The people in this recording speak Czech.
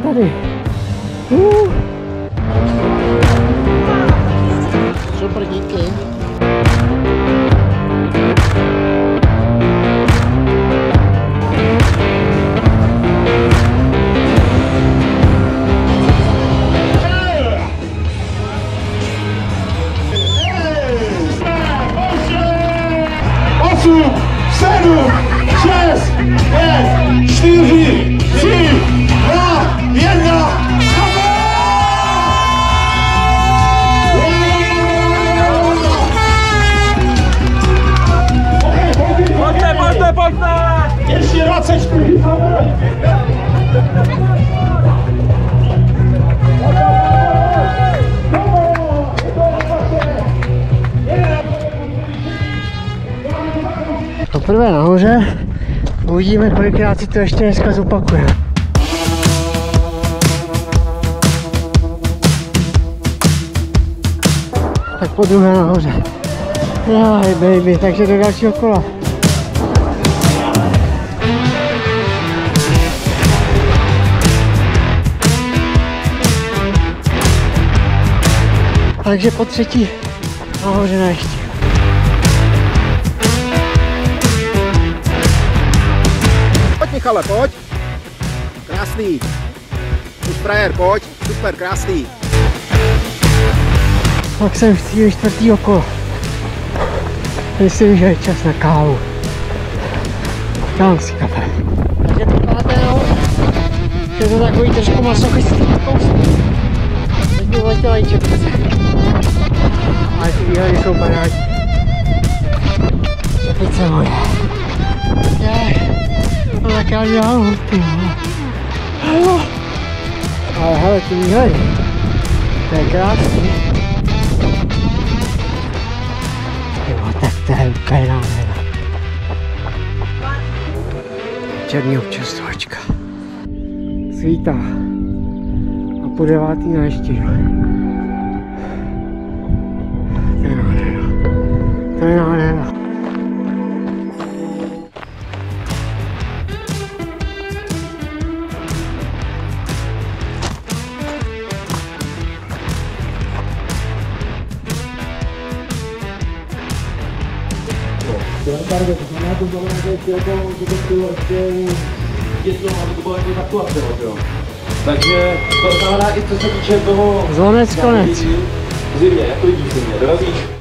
tady. Uh. Super, díky. Poprvé nahoře. Uvidíme, kolikrát si to ještě dneska zopakuje. Tak po druhé nahoře. Jaj, baby, takže do dalšího kola. Takže po třetí nahoře na ještě. Michale, pojď. Krásný. Už frajer, pojď. Super, krásný. Tak jsem v cíli čtvrtýho kola. Myslím, že je čas na kávu. Dám si kafe. Takže to máte nahoře. Je to takový trošku masochistický kousek. Teď mi letěla i čepice. Ale ty výhledy jsou parádní. Čepice moje. Jej. No tak já dělám ty jo. Ale hele, ty výhledy. To je úplně. Černý občerstvačka. Svítá. A po devátý na ještě. Takže to znamená i co se týče toho... Zvonec konec. Zimě, jako jízdí v zimě, dorazíš?